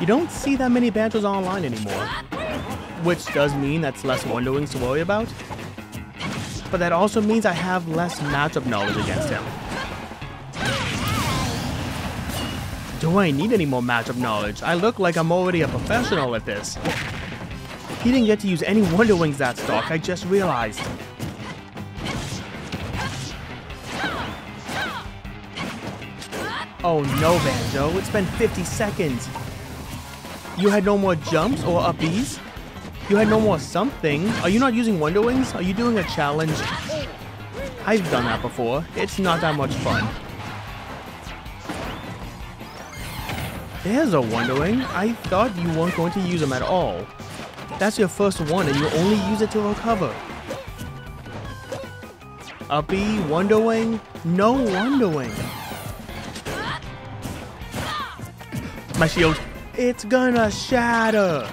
You don't see that many Banters online anymore. Which does mean that's less Wonder Wings to worry about. But that also means I have less matchup knowledge against him. Do I need any more matchup knowledge? I look like I'm already a professional at this. He didn't get to use any Wonder Wings that stock, I just realized. Oh no, Banjo, it's been 50 seconds. You had no more jumps or up Bs? You had no more something. Are you not using Wonder Wings? Are you doing a challenge? I've done that before. It's not that much fun. There's a Wonder Wing. I thought you weren't going to use them at all. That's your first one and you only use it to recover. Uppy, Wonder Wing, no Wonder Wing. My shield. It's gonna shatter.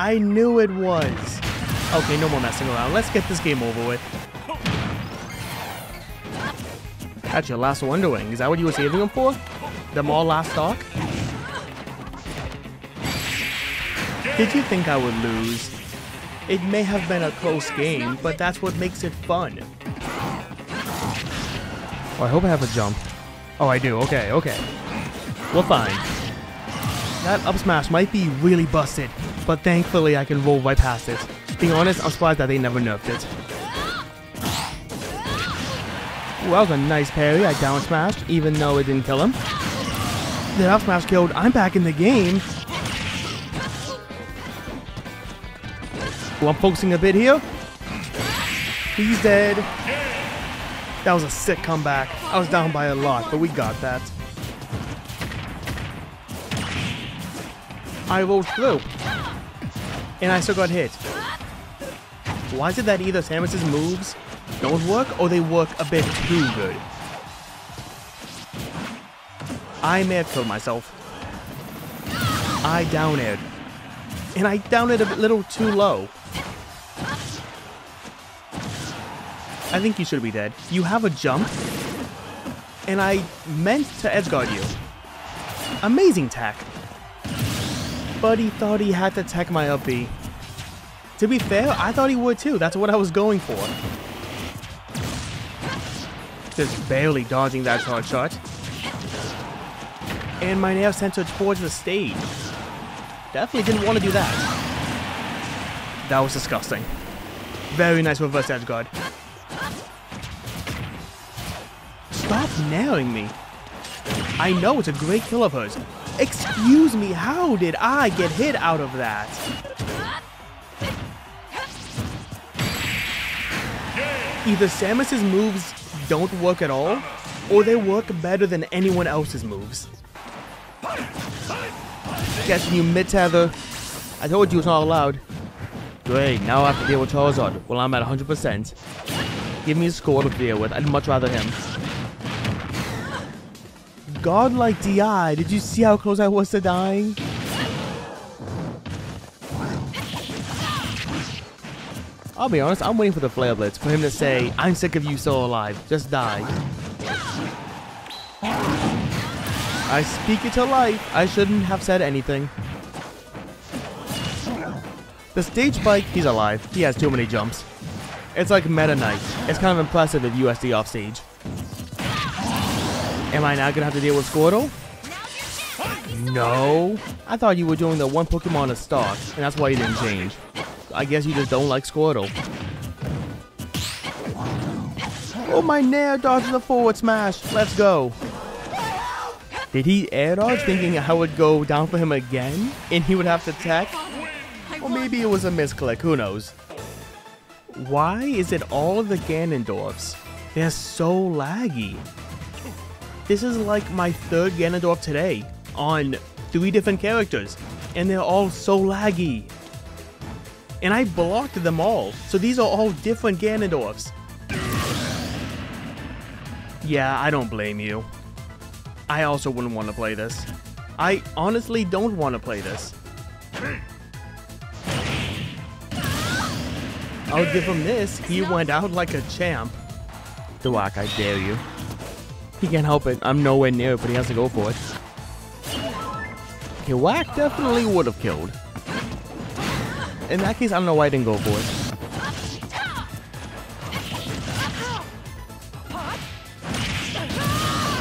I knew it was. Okay, no more messing around. Let's get this game over with. That's your last Wonder Wing. Is that what you were saving them for? Them all last stock? Did you think I would lose? It may have been a close game, but that's what makes it fun. Oh, I hope I have a jump. Oh, I do. Okay, okay. We're fine. That up smash might be really busted, but thankfully I can roll right past it. Being honest, I'm surprised that they never nerfed it. Ooh, that was a nice parry. I down smashed, even though it didn't kill him. The up smash killed. I'm back in the game. Ooh, I'm focusing a bit here. He's dead. That was a sick comeback. I was down by a lot, but we got that. I rolled through. And I still got hit. Why is it that either Samus's moves don't work or they work a bit too good? I may have killed myself. I down aired. And I down it a little too low. I think you should be dead. You have a jump. And I meant to edge guard you. Amazing tack he thought he had to tech my up B. To be fair, I thought he would too. That's what I was going for. Just barely dodging that charge shot. And my nair sent her towards the stage. Definitely didn't want to do that. That was disgusting. Very nice reverse edge guard. Stop nailing me. I know it's a great kill of hers, Excuse me, how did I get hit out of that? Either Samus's moves don't work at all, or they work better than anyone else's moves. Catching you mid-tether. I told you it's not allowed. Great, now I have to deal with Charizard. Well, I'm at 100%. Give me a score to deal with. I'd much rather him godlike DI. Did you see how close I was to dying? I'll be honest, I'm waiting for the Flare Blitz, for him to say, I'm sick of you still alive, just die. I speak it to life, I shouldn't have said anything. The stage spike, he's alive, he has too many jumps. It's like Meta Knight, it's kind of impressive if USD off stage. Am I now gonna have to deal with Squirtle? No. I thought you were doing the one Pokemon a stock, and that's why you didn't change. I guess you just don't like Squirtle. Oh, my Nair dodges a forward smash. Let's go. Did he air dodge thinking I would go down for him again? And he would have to tech? Or maybe it was a misclick, who knows? Why is it all of the Ganondorfs? They're so laggy. This is like my third Ganondorf today on three different characters, and they're all so laggy. And I blocked them all, so these are all different Ganondorfs. Yeah, I don't blame you. I also wouldn't want to play this. I honestly don't want to play this. I'll give him this. He went out like a champ. Duak, I dare you. He can't help it. I'm nowhere near it, but he has to go for it. Okay, whack definitely would have killed. In that case, I don't know why I didn't go for it.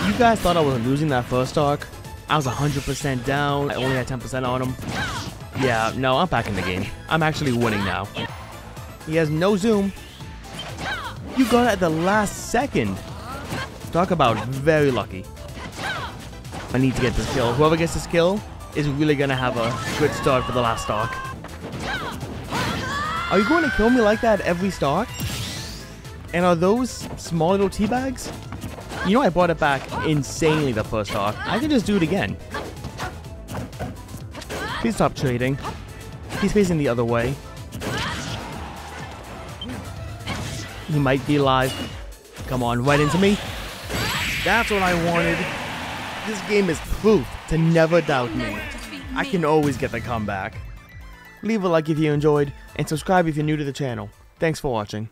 You guys thought I was losing that first arc? I was 100% down. I only had 10% on him. Yeah, no, I'm back in the game. I'm actually winning now. He has no zoom. You got it at the last second. Talk about very lucky. I need to get this kill. Whoever gets this kill is really gonna have a good start for the last stock. Are you going to kill me like that every stock? And are those small little tea bags? You know I brought it back insanely the first stock. I can just do it again. Please stop trading. He's facing the other way. He might be alive. Come on, right into me. That's what I wanted. This game is proof to never doubt me. I can always get the comeback. Leave a like if you enjoyed, and subscribe if you're new to the channel. Thanks for watching.